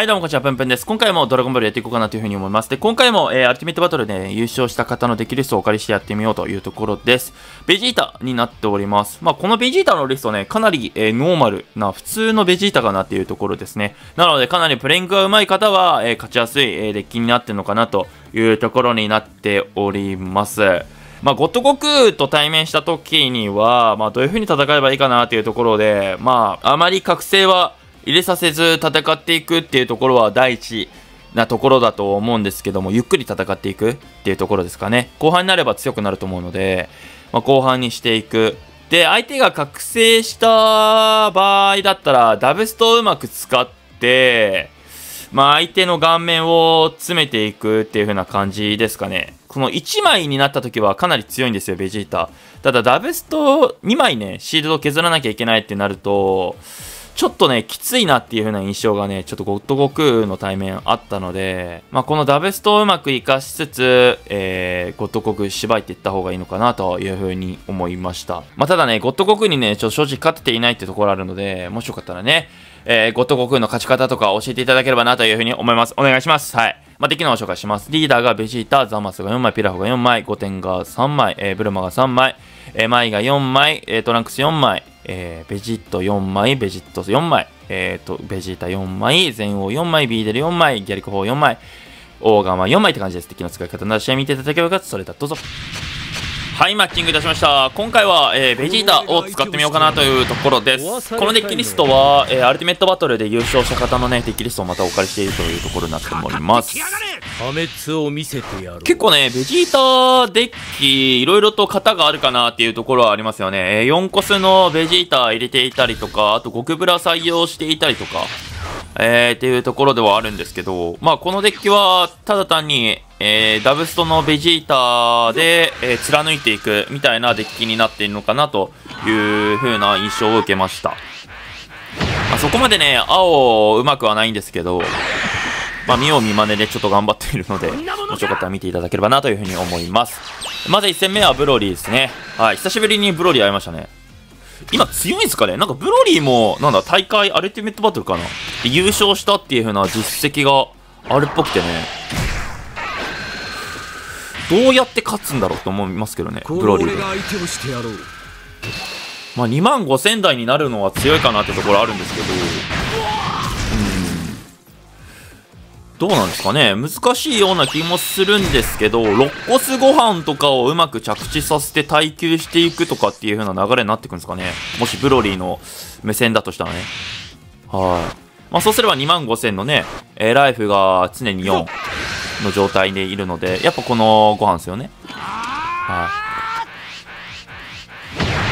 はい、どうもこんにちは、ぷんぷんです。今回もドラゴンボールやっていこうかなというふうに思います。で、今回も、えー、アルティメットバトルで、優勝した方のデッキリストをお借りしてやってみようというところです。ベジータになっております。まあ、このベジータのリストね、かなり、えー、ノーマルな、普通のベジータかなっていうところですね。なので、かなりプレイングが上手い方は、えー、勝ちやすい、え、デッキになってるのかなというところになっております。まあ、ゴッドゴクと対面した時には、まあ、どういう風に戦えばいいかなっていうところで、まあ、あまり覚醒は入れさせず戦っていくっていうところは第一なところだと思うんですけども、ゆっくり戦っていくっていうところですかね。後半になれば強くなると思うので、まあ、後半にしていく。で、相手が覚醒した場合だったら、ダブストをうまく使って、まあ、相手の顔面を詰めていくっていう風な感じですかね。この1枚になった時はかなり強いんですよ、ベジータ。ただ、ダブスト2枚ね、シールドを削らなきゃいけないってなると、ちょっとね、きついなっていう風な印象がね、ちょっとゴッド悟空の対面あったので、まあ、このダブストをうまく活かしつつ、えー、ゴッド悟空縛いていった方がいいのかなという風に思いました。まあ、ただね、ゴッド悟空にね、ちょっと正直勝てていないってところあるので、もしよかったらね、えー、ゴッド悟空の勝ち方とか教えていただければなという風に思います。お願いします。はい。まあ、できのを紹介します。リーダーがベジータ、ザマスが4枚、ピラフが4枚、ゴテンが3枚、えー、ブルマが3枚、えー、マイが4枚、えー、トランクス4枚、えー、ベジット4枚、ベジット4枚、えっ、ー、と、ベジータ4枚、全王4枚、ビーデル4枚、ギャリコ4枚、オーガマ4枚って感じです。敵の使い方など試合見ていただければそれだどうぞ。はい、マッチングいたしました。今回は、えー、ベジータを使ってみようかなというところです。このデッキリストは、えー、アルティメットバトルで優勝した方のね、デッキリストをまたお借りしているというところになっております。破滅を見せてやる結構ね、ベジータデッキ、いろいろと型があるかなっていうところはありますよね。えー、4コスのベジータ入れていたりとか、あと極ブラ採用していたりとか、えー、っていうところではあるんですけど、まあこのデッキは、ただ単に、えー、ダブストのベジータで、えー、貫いていくみたいなデッキになっているのかなという風な印象を受けました。まあ、そこまでね、青うまくはないんですけど、まあ、見よう見まねでちょっと頑張っているので、もしよかったら見ていただければなというふうに思います。まず1戦目はブロリーですね。はい、久しぶりにブロリー会いましたね。今強いんすかね？なんかブロリーも、なんだ、大会アルティメットバトルかな？優勝したっていう風な実績があるっぽくてね。どうやって勝つんだろうと思いますけどね、ブロリーで。まあ、2万5000台になるのは強いかなってところあるんですけど、どうなんですかね難しいような気もするんですけど、肋骨ご飯とかをうまく着地させて耐久していくとかっていう風な流れになってくるんですかねもしブロリーの目線だとしたらね。はい。まあそうすれば2万5000のね、えー、ライフが常に4の状態でいるので、やっぱこのご飯ですよね。はい。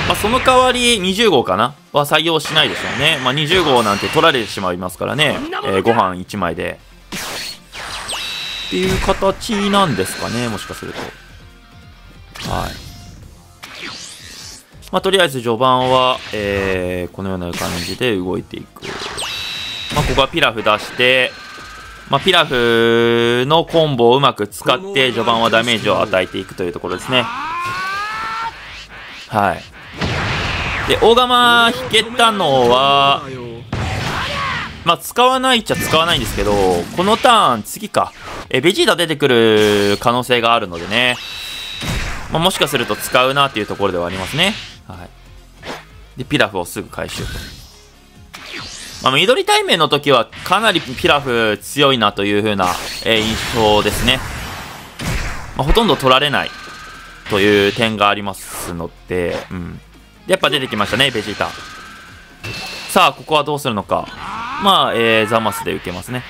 まあ、その代わり20号かな？は採用しないでしょうね。まあ、20号なんて取られてしまいますからね。えー、ご飯1枚で。っていう形なんですかね、もしかすると。はい。まあ、とりあえず序盤は、えー、このような感じで動いていく。まあ、ここはピラフ出して、まあ、ピラフのコンボをうまく使って、序盤はダメージを与えていくというところですね。はい。で、大釜引けたのは、まあ、使わないっちゃ使わないんですけど、このターン、次か。えベジータ出てくる可能性があるのでね、まあ、もしかすると使うなっていうところではありますね。はい。で、ピラフをすぐ回収と。まあ、緑対面の時はかなりピラフ強いなという風な、えー、印象ですね。まあ、ほとんど取られないという点がありますので、うん。やっぱ出てきましたね、ベジータ。さあ、ここはどうするのか。まあ、えー、ザマスで受けますね。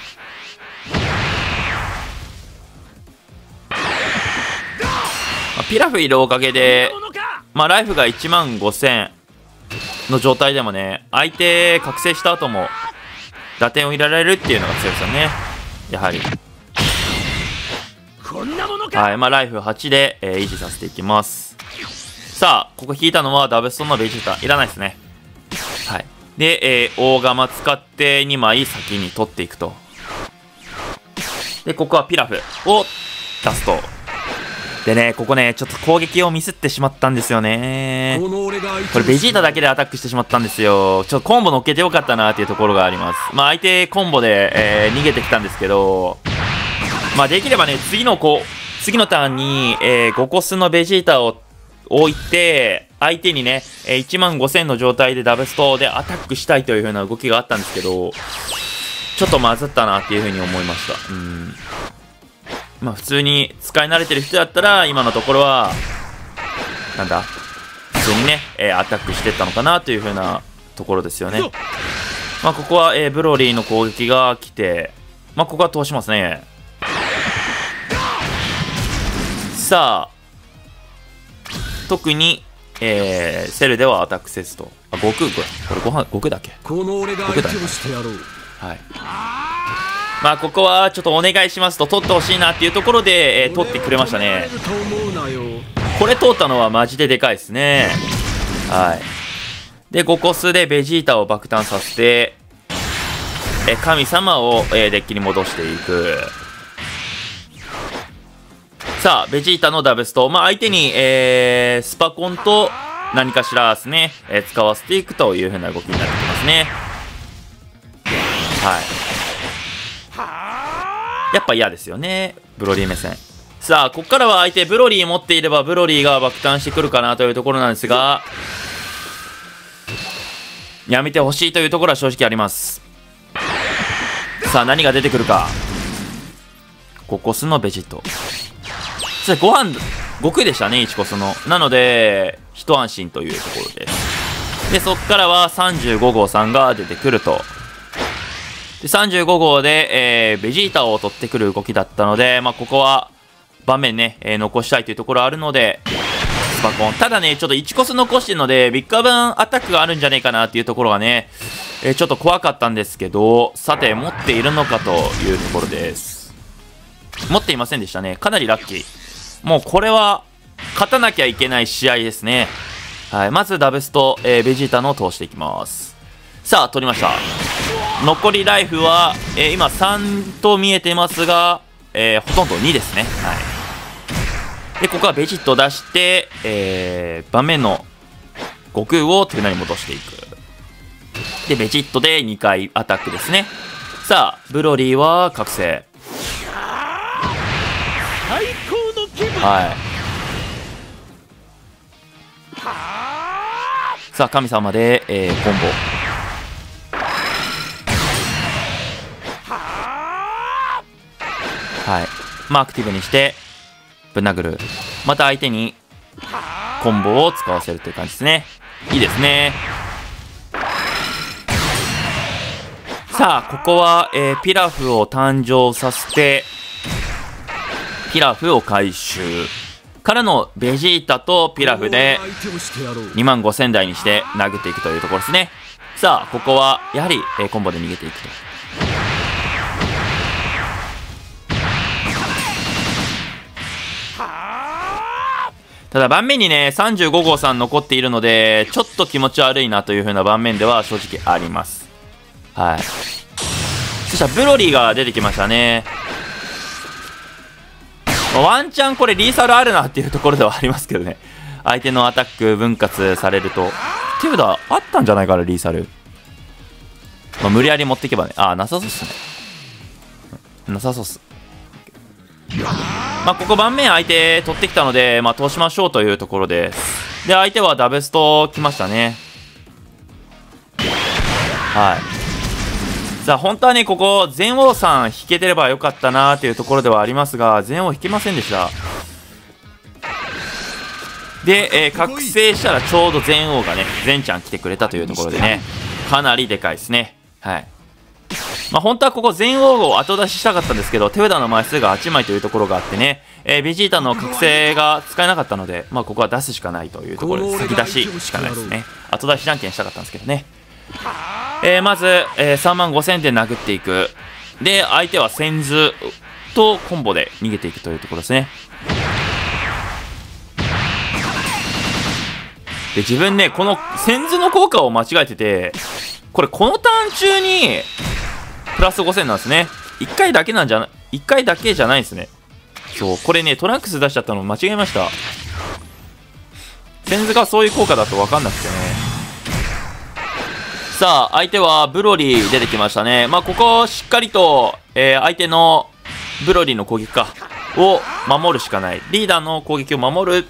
ピラフいるおかげで、まあ、ライフが1万5000の状態でもね、相手覚醒した後も打点を入れられるっていうのが強いですよね。やはり。はい、まあ、ライフ8で、えー、維持させていきます。さあ、ここ引いたのはダブストンのベジータ。いらないですね。はい。で、えー、大釜使って2枚先に取っていくと。で、ここはピラフを出すと。でね、ここね、ちょっと攻撃をミスってしまったんですよね。これベジータだけでアタックしてしまったんですよ。ちょっとコンボ乗っけてよかったなっていうところがあります。まあ相手コンボで、えー、逃げてきたんですけど、まあできればね、次のこう、次のターンに、えー、5コスのベジータを置いて、相手にね、えー、1万5000の状態でダブストでアタックしたいという風な動きがあったんですけど、ちょっとまずったなっていう風に思いました。うん。まあ普通に使い慣れてる人だったら、今のところは、なんだ、普通にね、えー、アタックしてったのかなという風なところですよね。まあここは、えー、ブロリーの攻撃が来て、まあここは通しますね。さあ、特に、えー、セルではアタックせずと。あ、悟空これ。これご飯、悟空だっけ？この俺が相手をしてやろう。はい。まあここはちょっとお願いしますと取ってほしいなっていうところで、えー、取ってくれましたね。これ通ったのはマジででかいですね。はい。で5コスでベジータを爆誕させてえ神様を、えー、デッキに戻していく。さあベジータのダブスト。まあ相手に、えー、スパコンと何かしらですね、えー、使わせていくという風な動きになってきますね。はいやっぱ嫌ですよね。ブロリー目線。さあ、ここからは相手ブロリー持っていればブロリーが爆誕してくるかなというところなんですが、やめてほしいというところは正直あります。さあ、何が出てくるか。ココスのベジット。それご飯、悟空でしたね、1コスの。なので、一安心というところです。で、そっからは35号さんが出てくると。で35号で、えー、ベジータを取ってくる動きだったので、まあ、ここは場面ね、えー、残したいというところあるので、スパコン。ただね、ちょっと1コス残してるので、ビッグア分アタックがあるんじゃねえかなっていうところがね、えー、ちょっと怖かったんですけど、さて、持っているのかというところです。持っていませんでしたね。かなりラッキー。もうこれは、勝たなきゃいけない試合ですね。はい、まずダブスと、えー、ベジータの通していきます。さあ、取りました。残りライフは、えー、今3と見えてますが、えー、ほとんど2ですね。はい。で、ここはベジットを出して、えー、盤面の悟空を手なに戻していく。で、ベジットで2回アタックですね。さあ、ブロリーは覚醒。はい。さあ、神様で、えー、コンボ。はい。まあ、アクティブにして、ぶん殴る。また相手に、コンボを使わせるという感じですね。いいですね。さあ、ここは、えー、ピラフを誕生させて、ピラフを回収。からのベジータとピラフで2万5000台にして殴っていくというところですね。さあ、ここはやはり、えー、コンボで逃げていくと。ただ盤面にね、35号さん残っているので、ちょっと気持ち悪いなという風な盤面では正直あります。はい。そしたらブロリーが出てきましたね。ワンチャンこれリーサルあるなっていうところではありますけどね。相手のアタック分割されると。っていうことはあったんじゃないかな、リーサル。まあ、無理やり持っていけばね。あ、なさそうっすね。なさそうっす。まあ、ここ盤面相手取ってきたので、まあ、通しましょうというところです。で、相手はダブスト来ましたね。はい。さあ、本当はね、ここ、全王さん引けてればよかったなーっていうところではありますが、全王引けませんでした。で、えー、覚醒したらちょうど全王がね、全ちゃん来てくれたというところでね、かなりでかいですね。はい。まあ、本当はここ全王を後出ししたかったんですけど、手札の枚数が8枚というところがあってね、えー、ベジータの覚醒が使えなかったので、まあ、ここは出すしかないというところで、先出ししかないですね。後出しじゃんけんしたかったんですけどね。えー、まず、えー、3万5000で殴っていく。で、相手はセズとコンボで逃げていくというところですね。で、自分ね、このセズの効果を間違えてて、これこのターン中に、プラス5000なんですね。1回だけなんじゃな、1回だけじゃないですね。そう、これね、トランクス出しちゃったの間違えました。センズがそういう効果だと分かんなくてね。さあ、相手はブロリー出てきましたね。まあ、ここしっかりと、えー、相手のブロリーの攻撃か、を守るしかない。リーダーの攻撃を守る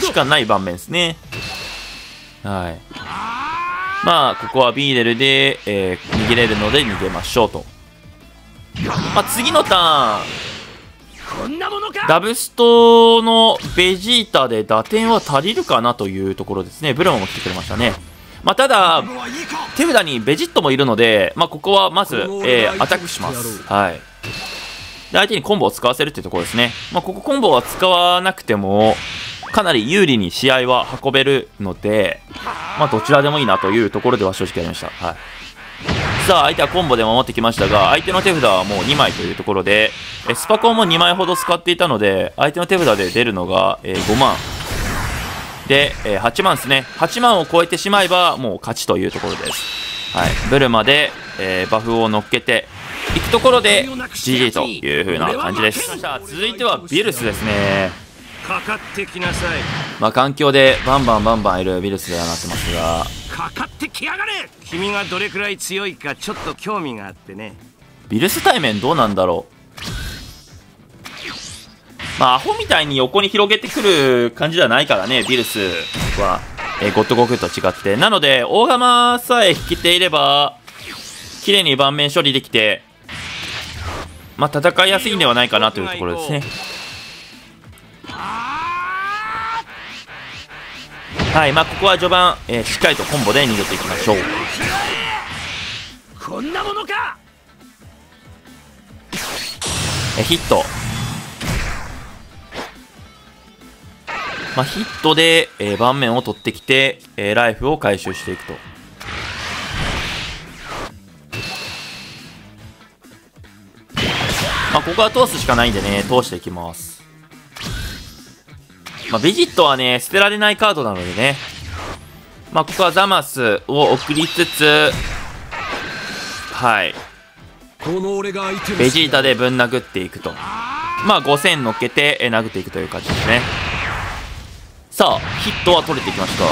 しかない場面ですね。はい。まあ、ここはビーデルで、えー、逃げれるので逃げましょうと。まあ、次のターン、ダブストのベジータで打点は足りるかなというところですね。ブラマも来てくれましたね。まあ、ただ、手札にベジットもいるので、まあ、ここはまず、えー、アタックします。はい。で、相手にコンボを使わせるっていうところですね。まあ、ここコンボは使わなくても、かなり有利に試合は運べるので、まあ、どちらでもいいなというところでは正直やりました。はい。さあ、相手はコンボで守ってきましたが、相手の手札はもう2枚というところで、えスパコンも2枚ほど使っていたので、相手の手札で出るのが、え5万。で、え8万ですね。8万を超えてしまえば、もう勝ちというところです。はい。ブルマで、えー、バフを乗っけて、いくところで GG という風な感じです。続いてはビルスですね。かかってきなさい。まあ、環境でバンバンバンバンいるビルスではなってますが、かかってきやがれ。君がどれくらい強いかちょっと興味があってね。ビルス対面どうなんだろう。まあアホみたいに横に広げてくる感じではないからねビルスは、えー、ゴッドゴクと違って。なので大釜さえ引けていれば綺麗に盤面処理できてまあ戦いやすいんではないかなというところですねはいまあここは序盤、えー、しっかりとコンボで逃げていきましょうこんなものかえヒットまあ、ヒットで、えー、盤面を取ってきて、えー、ライフを回収していくと。まあ、ここは通すしかないんでね、通していきます。まあ、ビジットはね、捨てられないカードなのでね。まあ、ここはザマスを送りつつ、はい。ベジータでぶん殴っていくと。まあ、5000乗っけて、え殴っていくという感じですね。さあ、ヒットは取れてきました。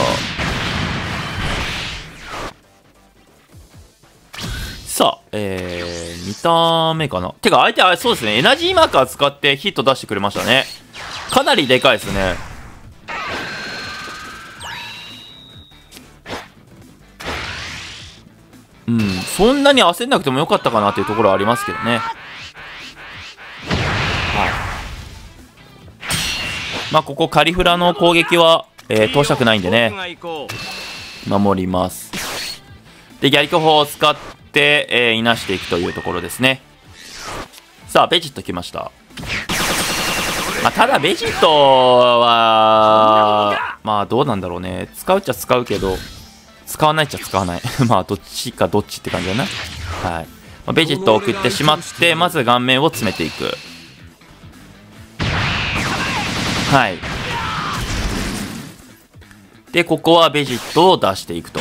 さあ、えー、見た目かな。てか、相手、あ、そうですね。エナジーマーカー使ってヒット出してくれましたね。かなりでかいですね。うん、そんなに焦んなくてもよかったかなっていうところはありますけどね。はい。まあ、ここカリフラの攻撃は、えー、通したくないんでね。守ります。で、ギャリコ砲を使って、えー、いなしていくというところですね。さあ、ベジット来ました。まあ、ただベジットは、まあどうなんだろうね。使うっちゃ使うけど、使わないっちゃ使わない。まあどっちかどっちって感じだな。はい。まあ、ベジットを送ってしまって、まず顔面を詰めていく。はい。で、ここはベジットを出していくと。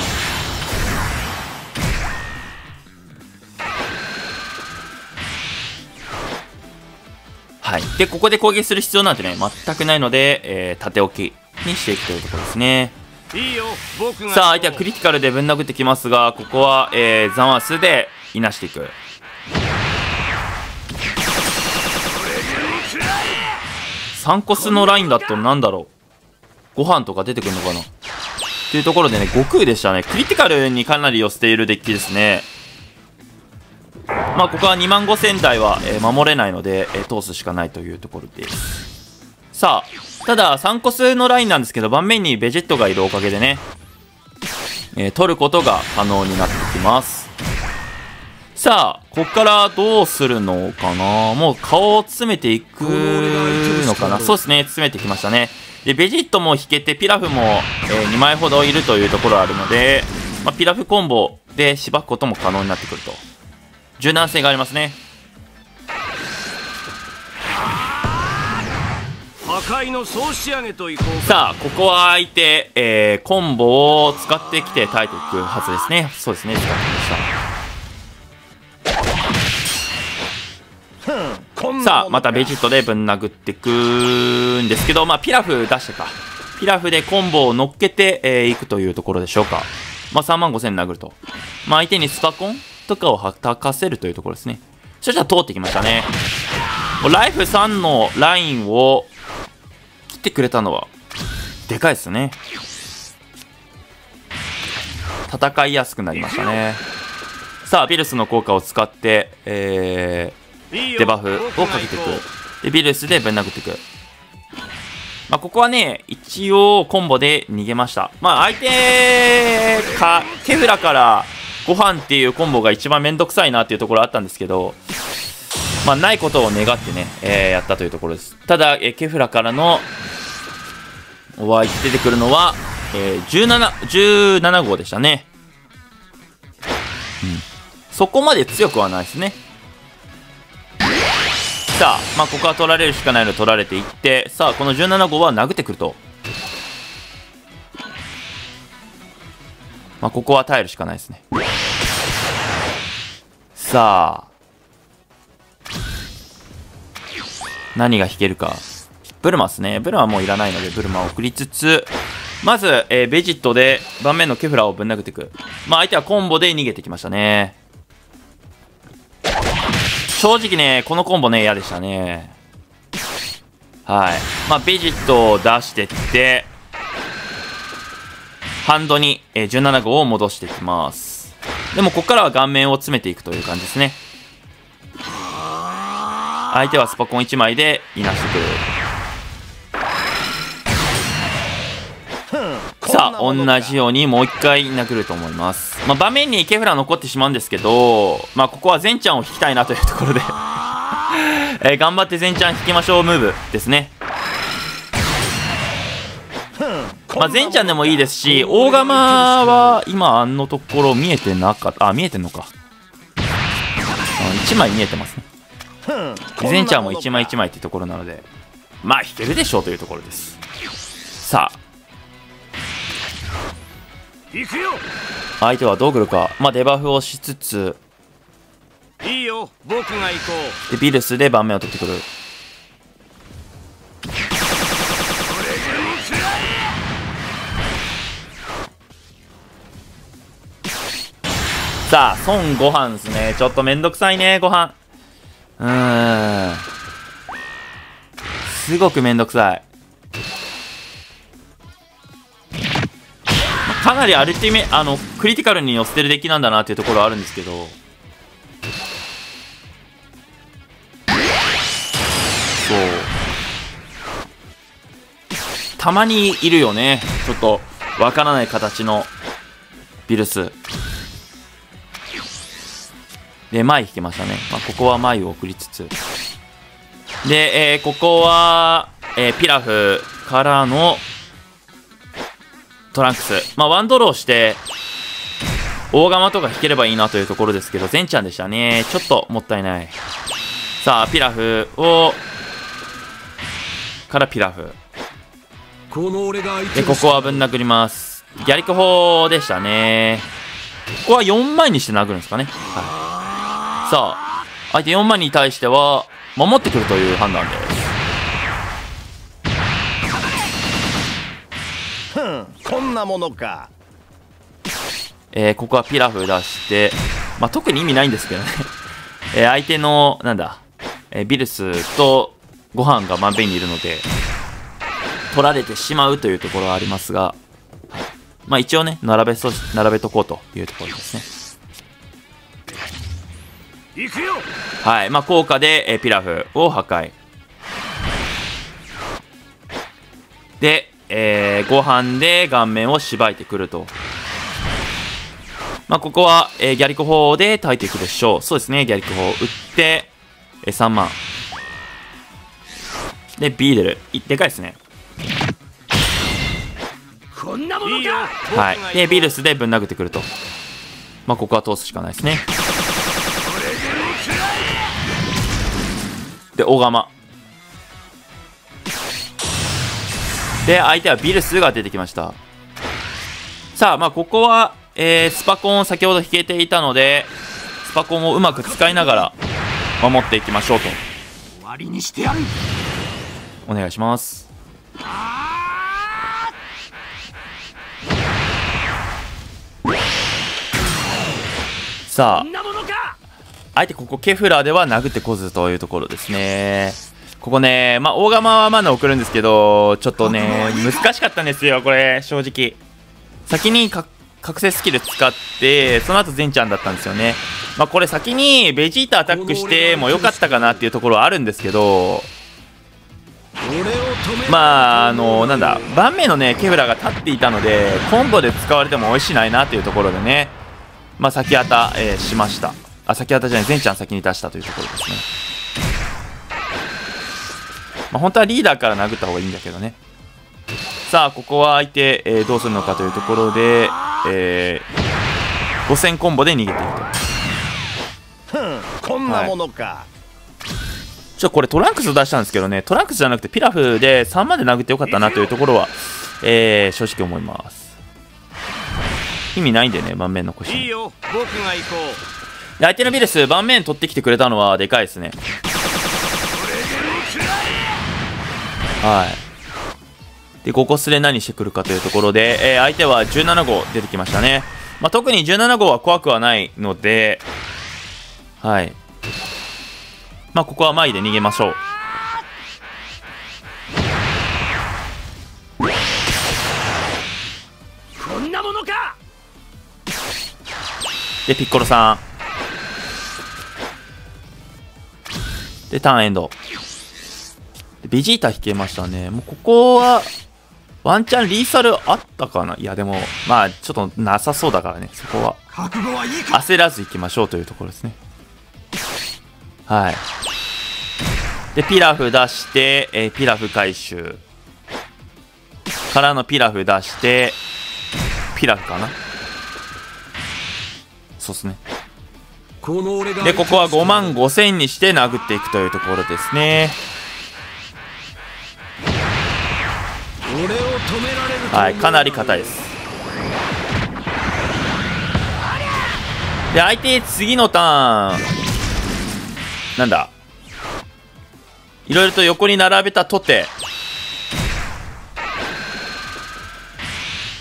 はい。で、ここで攻撃する必要なんてね、全くないので、えー、縦置きにしていくというところですね。いいよ僕がさあ、相手はクリティカルでぶん殴ってきますが、ここは、えー、ザマスでいなしていく。3コスのラインだとなんだろう。ご飯とか出てくるのかなっていうところでね、悟空でしたね。クリティカルにかなり寄せているデッキですね。まあ、ここは2万5000台は、えー、守れないので、えー、通すしかないというところです。さあ、ただ、3コスのラインなんですけど、盤面にベジェットがいるおかげでね、えー、取ることが可能になってきます。さあ、こっからどうするのかな？もう顔を詰めていくのかな？そうですね、詰めてきましたね。で、ベジットも引けて、ピラフも、えー、2枚ほどいるというところあるので、まあ、ピラフコンボでしばくことも可能になってくると。柔軟性がありますね。破壊の総仕上げといこうさあここは相手、えー、コンボを使ってきて耐えていくはずですね。そうですね使ってきましたさあまたベジットでぶん殴ってくんですけどまあピラフ出してかピラフでコンボを乗っけてい、えー、くというところでしょうか。まあ3万5000殴ると。まあ相手にスパコンとかをはたかせるというところですね。そしたら通ってきましたね。もうライフ3のラインを切ってくれたのはでかいですね。戦いやすくなりましたね。さあビルスの効果を使って、えー、デバフをかけていく。でビルスでぶん殴っていく。まあここはね一応コンボで逃げました。まあ相手かケフラからご飯っていうコンボが一番めんどくさいなっていうところあったんですけどまあないことを願ってね、えー、やったというところですただ、えー、ケフラからのお相手出てくるのは、えー、17、17号でしたね。うん。そこまで強くはないですね。さあ、まあ、ここは取られるしかないので取られていって、さあ、この17号は殴ってくると。まあ、ここは耐えるしかないですね。さあ。何が引けるか。ブルマですね。ブルマはもういらないので、ブルマを送りつつ、まず、えー、ベジットで盤面のケフラーをぶん殴っていく。まあ相手はコンボで逃げてきましたね。正直ね、このコンボね、嫌でしたね。はい。まあベジットを出してって、ハンドに、えー、17号を戻していきます。でもここからは顔面を詰めていくという感じですね。相手はスパコン1枚でいなしてくる。さあ、同じようにもう一回殴ると思います。まあ、場面にケフラ残ってしまうんですけど、まあ、ここはゼンちゃんを引きたいなというところで え頑張ってゼンちゃん引きましょうムーブですね。まあ、ゼンちゃんでもいいですし、大釜は今あのところ見えてなかった。あ、見えてんのか。1枚見えてますね。ゼンちゃんも1枚1枚っていうところなので、まあ引けるでしょうというところです。さあ、行くよ相手はどう来るか。まあデバフをしつつ、いいよ僕が行こで、ビルスで盤面を取ってくる。さあ、孫ご飯ですね。ちょっとめんどくさいね、ご飯。うーん。すごくめんどくさい。かなりアルティメ、あの、クリティカルに寄せてるデッキなんだなっていうところあるんですけど、そう。たまにいるよね。ちょっと、わからない形のビルス。で、前引きましたね。まあ、ここは前を送りつつ。で、えーここは、えーピラフからのトランクス。まあ、ワンドローして、大釜とか引ければいいなというところですけど、ゼンちゃんでしたね。ちょっともったいない。さあ、ピラフを、からピラフ。で、ここはぶん殴ります。ギャリク砲でしたね。ここは4枚にして殴るんですかね。はい。さあ、相手4枚に対しては、守ってくるという判断です。ふんこんなものかえーここはピラフ出して、まあ、特に意味ないんですけどね。えー相手の、なんだ、えービルスとご飯がまんべんにいるので、取られてしまうというところはありますが、はいまあ一応ね、並べそし、並べとこうというところですね。行くよはい。まあ、効果で、えーピラフを破壊。で、えーご飯で顔面をしばいてくると。まあ、ここは、えーギャリコ砲で耐えていくでしょう。そうですね、ギャリコ砲打って、えー3万。で、ビーデル。いでかいですね。こんなものかはい。で、ビルスでぶん殴ってくると。まあ、ここは通すしかないですね。で、大釜。で、相手はビルスが出てきました。さあ、まあ、ここは、えースパコンを先ほど引けていたので、スパコンをうまく使いながら守っていきましょうと。わりにしてやるお願いしますさあんなものか相手ここケフラーでは殴ってこずというところですね。ここねまあ大釜はまだ送るんですけどちょっとね難しかったんですよこれ。正直。先にか覚醒スキル使ってその後ゼンちゃんだったんですよね。まあこれ先にベジータアタックしてもよかったかなっていうところはあるんですけど。まああのなんだ盤面のねケフラーが立っていたのでコンボで使われても美味しないなっていうところでね。まあ先当た、えーしましたあ先当たじゃないゼンちゃん先に出したというところですね。まあ本当はリーダーから殴った方がいいんだけどね。さあここは相手、えーどうするのかというところで、えー、5000コンボで逃げていると。こんなものか、ちょっとこれトランクス出したんですけどね、トランクスじゃなくてピラフで3まで殴ってよかったなというところは、えー、正直思います。意味ないんでね、盤面残して。いいよ僕が行こで相手のビルス、盤面取ってきてくれたのはでかいですね。はい。で、5個スで何してくるかというところで、えー相手は17号出てきましたね。まあ、特に17号は怖くはないので、はい。まあ、ここは前で逃げましょう。うこんなものかで、ピッコロさん。で、ターンエンド。でベジータ引けましたね。もうここは、ワンチャンリーサルあったかな？いや、でも、まあ、ちょっとなさそうだからね、そこは。焦らず行きましょうというところですね。はい。で、ピラフ出して、えーピラフ回収。からのピラフ出して、ピラフかな？そうっすね。で、ここは5万5千にして殴っていくというところですね。はい、かなり硬いです。で、相手、次のターン、なんだ、いろいろと横に並べたとて、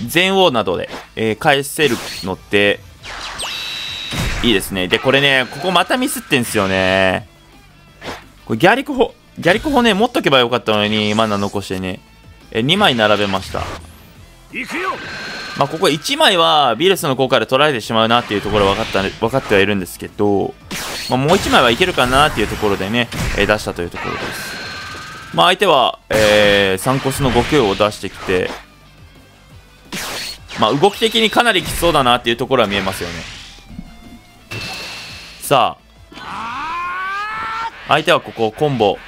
全王などで、えー返せるのって、いいですね。で、これね、ここまたミスってんすよね。これギャリコホ、ギャリコホね、持っとけばよかったのに、まだ残してね、え2枚並べました。行くよまあ、ここ1枚はビルスの効果で取られてしまうなっていうところ分かった分かってはいるんですけど、まあ、もう1枚はいけるかなっていうところでね、えー出したというところです。まあ、相手は、えー、3コスの5級を出してきて、まあ、動き的にかなりきつそうだなっていうところは見えますよね。さあ、相手はここコンボ、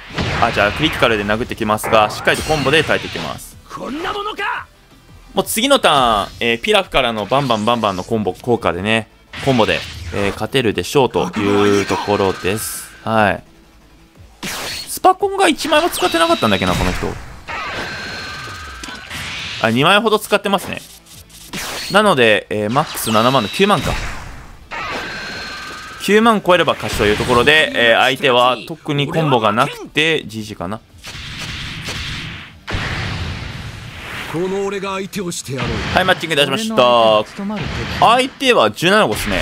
あ、じゃあクリティカルで殴ってきますが、しっかりとコンボで耐えていきます。こんなものかもう次のターン、えーピラフからのバンバンバンバンのコンボ効果でね、コンボで、えー勝てるでしょうというところです。はい。スパコンが1枚も使ってなかったんだっけな、この人。あ、2枚ほど使ってますね。なので、えーマックス7万の9万か。9万超えれば勝ちというところで、えー相手は特にコンボがなくて GG かな。この俺が相手をしてやろうはい、マッチング出しました。相手は17号ですね。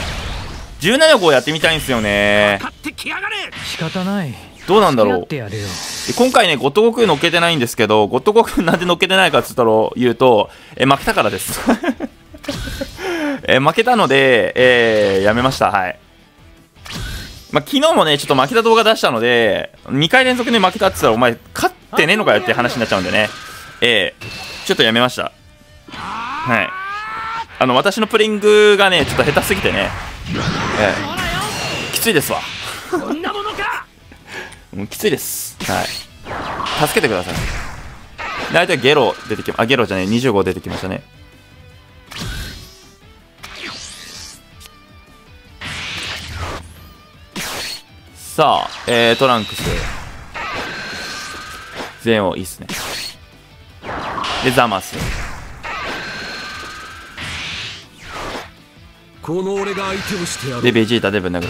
17号やってみたいんですよね。勝ってきやがれ仕方ないどうなんだろう今回ね、ゴッドゴク乗っけてないんですけど、ゴッドゴク なんで乗っけてないかっつったら言うと、え負けたからです。え負けたので、えーやめました。はい。まあ、昨日もね、ちょっと負けた動画出したので、2回連続で負けたって言ったら、お前、勝ってねえのかよって話になっちゃうんでね。えーちょっとやめました。はい。あの、私のプレイングがね、ちょっと下手すぎてね。えーきついですわ。こんなものかもうきついです。はい。助けてください。で、相手はゲロ出てきま、あ、ゲロじゃねえ、25出てきましたね。さあ、えー、トランクス。全王いいっすね。で、ザマス。この俺が相手をしてやるで、ベジータでぶん殴る。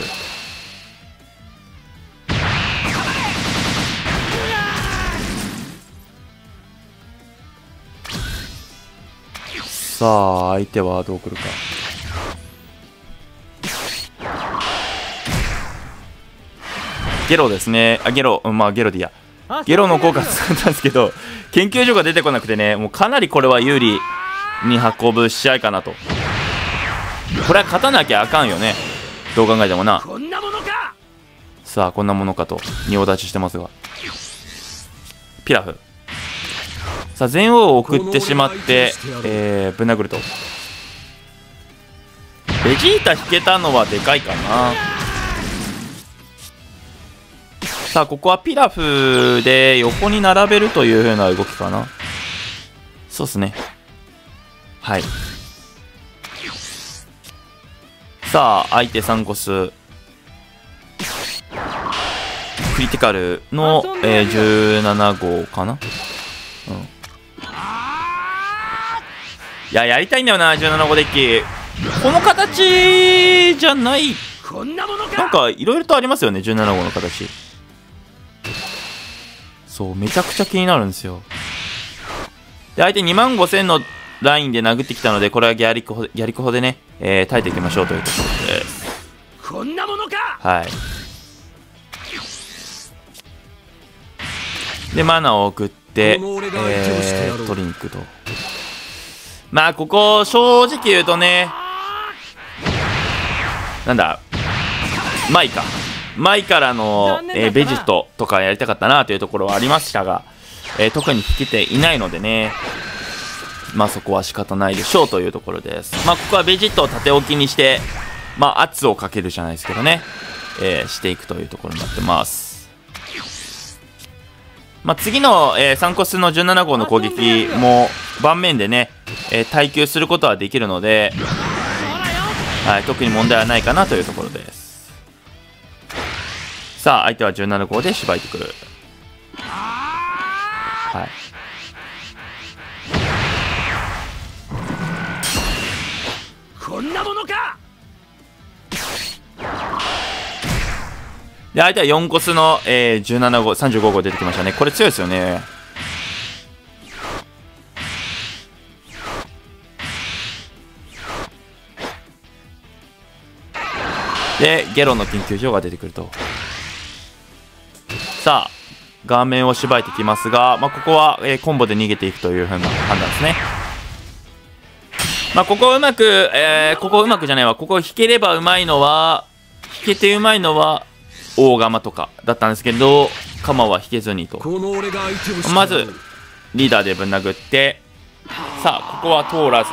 さあ、相手はどう来るか。ゲロですね。あゲロうんまあゲロでいいや。ゲロの効果使ったんですけど研究所が出てこなくてねもうかなりこれは有利に運ぶ試合かなと。これは勝たなきゃあかんよね。どう考えてもな。こんなものか。さあこんなものかと。仁王立ちしてますが。ピラフ。さあ全王を送ってしまって、えー、ぶん殴ると。ベジータ引けたのはでかいかなさあここはピラフで横に並べるという風な動きかな。そうっすね。はい。さあ相手3コス。クリティカルの、えー、17号かな。うん。いややりたいんだよな17号デッキ。この形じゃない。こんなものか。なんかいろいろとありますよね17号の形そうめちゃくちゃ気になるんですよ。で相手2万5000のラインで殴ってきたのでこれはギャリコギャリコホでね、えー耐えていきましょうというところで。すこんなものか！はい。でマナーを送って、えー、取りに行くと。まあここ正直言うとねなんだマイかマイからの、えーベジットとかやりたかったなというところはありましたが、えー特に引けていないのでねまあそこは仕方ないでしょうというところです。まあここはベジットを縦置きにしてまあ圧をかけるじゃないですけどね、えーしていくというところになってます。まあ、次の、えー3コスの17号の攻撃も盤面でね、えー耐久することはできるので、はい、特に問題はないかなというところですさあ相手は17号でしばいてくる。はい。こんなものか！で相手は4コスの、えー17号35号出てきましたね。これ強いですよね。でゲロの研究所が出てくるとさあ顔面をしばいてきますが、まあ、ここは、えーコンボで逃げていくというふうな判断ですね。まあ、ここうまく、えーここうまくじゃないわ。ここ引ければうまいのは引けてうまいのは大釜とかだったんですけど鎌は引けずにと。まずリーダーでぶん殴ってさあここは通らず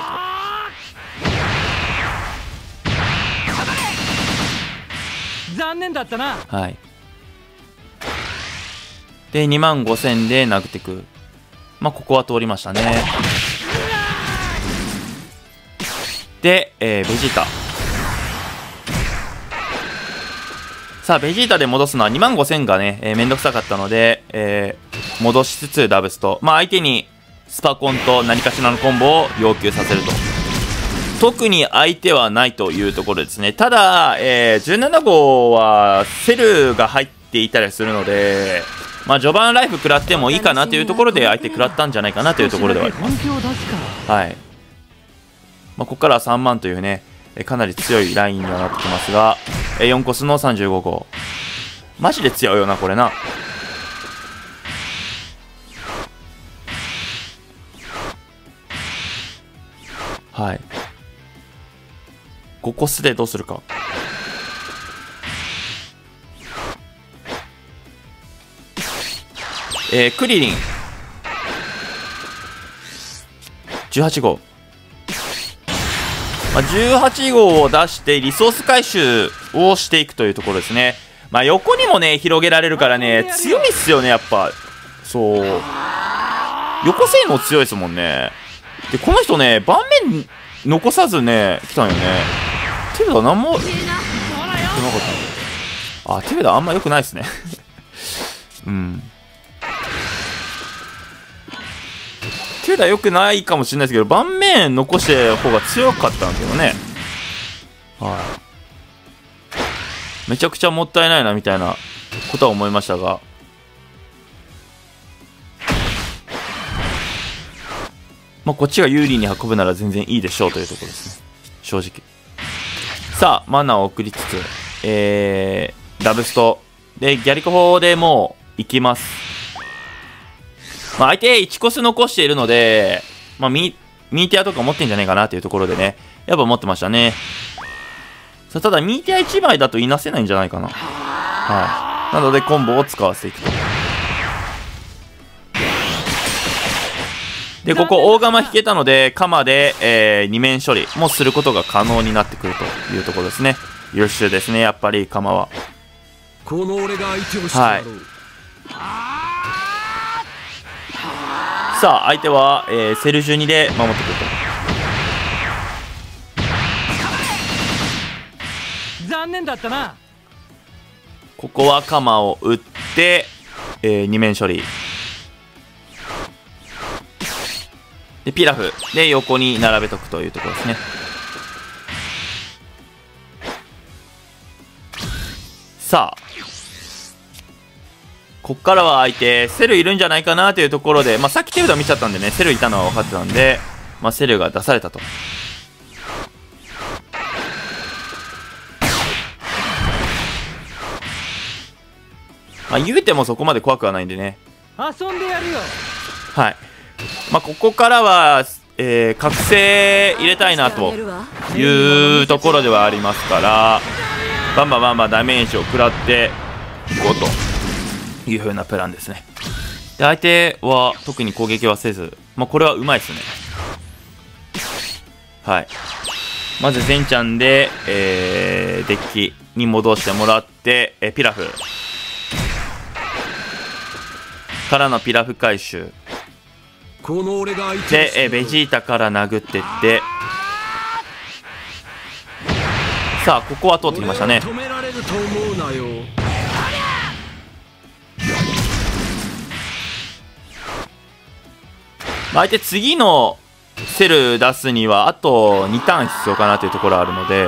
残念だったな。とはいで2万5000で殴ってく。まあここは通りましたね。で、えーベジータ。さあベジータで戻すのは2万5000がね、えーめんどくさかったので、えー戻しつつダブスと。まあ相手にスパコンと何かしらのコンボを要求させると。特に相手はないというところですね。ただ、えー17号はセルが入っていたりするのでまあ序盤ライフ食らってもいいかなというところで相手食らったんじゃないかなというところではありますはい。まあ、ここからは3万というね、えーかなり強いラインにはなってきますが、えー4コスの35号。マジで強いよな、これな。はい。5コスでどうするか。えークリリン。18号。まあ、18号を出してリソース回収をしていくというところですね。まあ、横にもね、広げられるからね、強いっすよね、やっぱ。そう。横性能強いですもんね。で、この人ね、盤面残さずね、来たんよね。テベダ何も、なかったあ、テベダあんま良くないですね。うん。テベダ良くないかもしれないですけど、盤面残して方が強かったんですけどね。はい。めちゃくちゃもったいないな、みたいなことは思いましたが。まあ、こっちが有利に運ぶなら全然いいでしょうというところですね。正直。さあ、マナーを送りつつ、えー、ダブスト。で、ギャリコ砲でもう、行きます。まあ、相手1コス残しているので、まあ、ミミーティアとか持ってんじゃねえかなというところでね、やっぱ持ってましたね。さあ、ただ、ミーティア1枚だといなせないんじゃないかな。はい。なので、コンボを使わせていくと。で、ここ大釜引けたので、鎌で、えー、二面処理もすることが可能になってくるというところですね。優秀ですね、やっぱり鎌は。このさあ、相手は、えー、セルジュニで守ってくると。残念だったな。ここは鎌を打って、えー、二面処理。で、ピラフで横に並べとくというところですね。さあ。こっからは相手、セルいるんじゃないかなというところで、まあ、さっき手札見ちゃったんでね、セルいたのは分かってたんで、まあ、セルが出されたと。まあ、言うてもそこまで怖くはないんでね。遊んでやるよ。はい。まあ、ここからは、えー、覚醒入れたいなというところではありますからバンバンバンバンダメージを食らっていこうという風なプランですね。で相手は特に攻撃はせず、まあ、これはうまいですね。はい。まずゼンちゃんで、えー、デッキに戻してもらって、えー、ピラフ。からのピラフ回収。で、えベジータから殴ってって。さあここは通ってきましたね。相手次のセル出すにはあと2ターン必要かなというところあるので、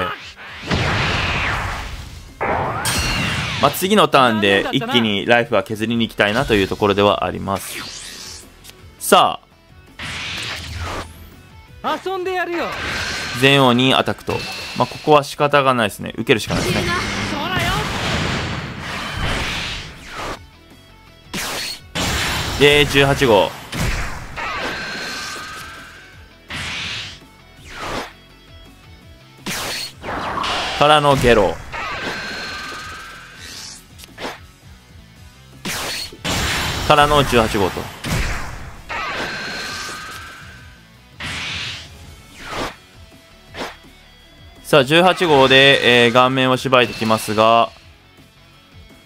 まあ、次のターンで一気にライフは削りに行きたいなというところではあります。さあ遊んでやるよ。全王にアタックと。まあここは仕方がないですね。受けるしかないですね。で18号からのゲロからの18号とさあ、18号で、えー、顔面を縛いてきますが、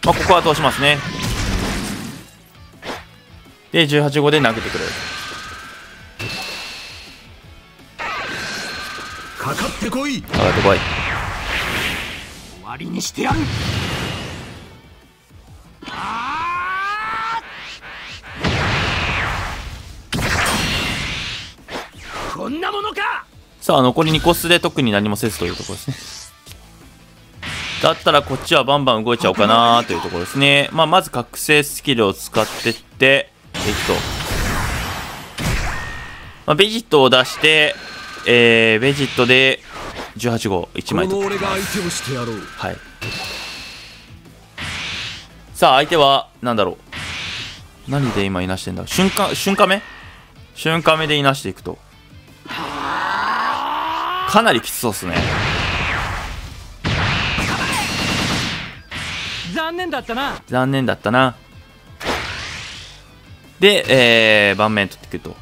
まあ、ここは通しますね。で、18号で投げてくる。かかってこいかかってこい。わりにしてやるこんなものかさあ、残り2コスで特に何もせずというところですね。だったらこっちはバンバン動いちゃおうかなというところですね。まあ、まず覚醒スキルを使ってって、えっと、まあ、ベジットを出して、えー、ベジットで18号1枚と。はい。さあ、相手は、なんだろう？何で今いなしてんだ？瞬間、瞬間目？瞬間目でいなしていくと。かなりきつそうっすね残念だったな残念だったなで、えー、盤面取ってくると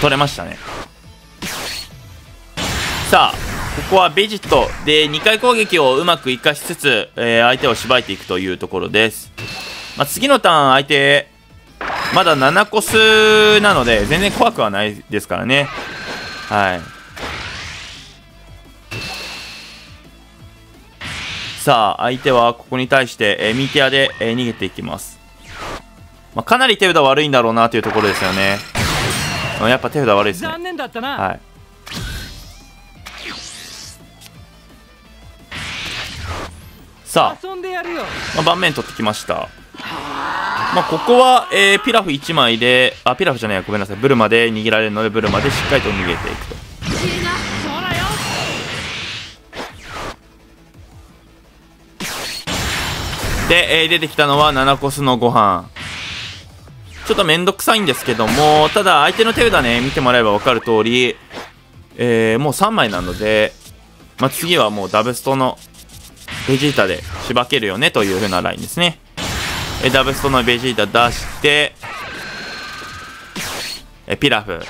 取れましたねさあここはベジットで2回攻撃をうまく生かしつつ、えー、相手をしばいていくというところです、まあ、次のターン相手まだ7コスなので全然怖くはないですからね。はい。さあ相手はここに対して、えー、ミティアで、えー、逃げていきます、まあ、かなり手札悪いんだろうなというところですよね。やっぱ手札悪いですね。残念だったな。はいさあ、まあ、盤面取ってきましたまあ、ここは、えーピラフ1枚で、あ、ピラフじゃないや、ごめんなさい。ブルマで逃げられるので、ブルマでしっかりと逃げていくと。で、えー出てきたのは7コスのご飯。ちょっとめんどくさいんですけども、ただ相手の手札ね、見てもらえば分かる通り、えーもう3枚なので、まあ、次はもうダブストのベジータでしばけるよねという風なラインですね。えダブストのベジータ出して、えピラフ。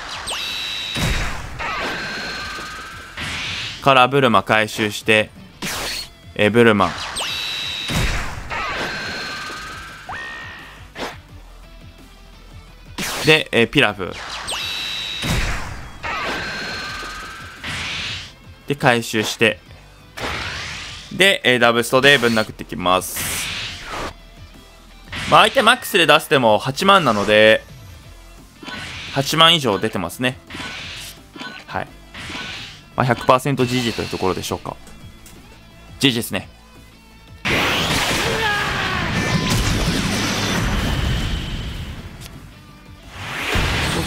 からブルマ回収して、えブルマ。で、えピラフ。で、回収して。で、えーダブストでぶん殴っていきます。まあ、相手マックスで出しても8万なので、8万以上出てますね。はい。まあ、100%GG というところでしょうか。GG ですね。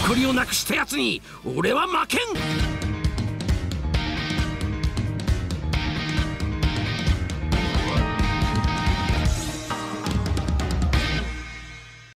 誇りをなくしたやつに俺は負けん